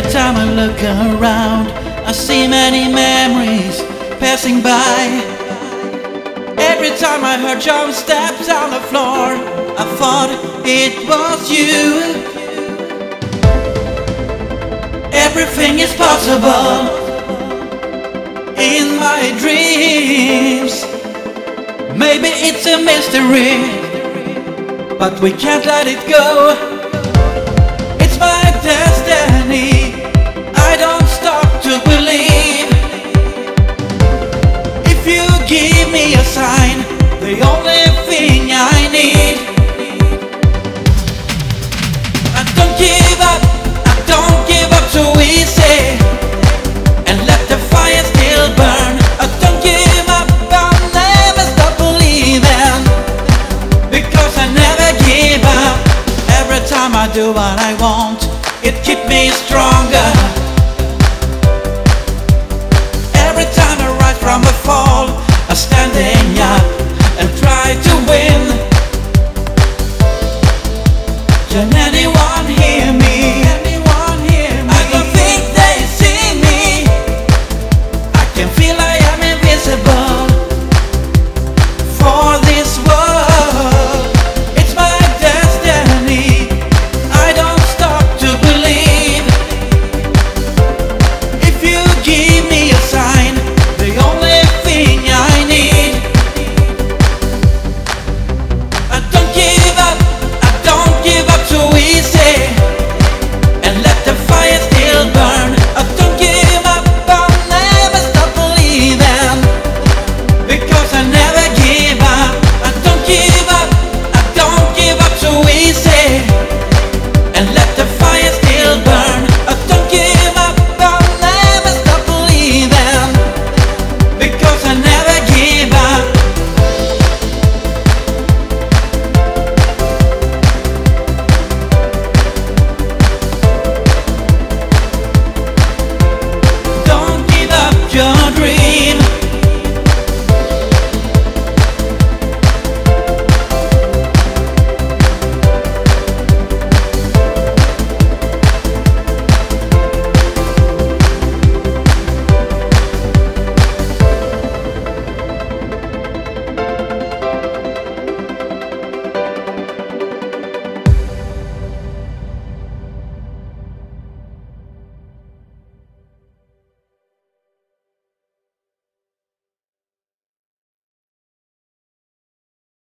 time I look around, I see many memories passing by. Every time I heard your steps on the floor, I thought it was you. Everything is possible in my dreams. Maybe it's a mystery, but we can't let it go. It's my destiny. I do what I want, it keeps me stronger. Every time I rise from the fall, I'm standing up and try to win. Can anyone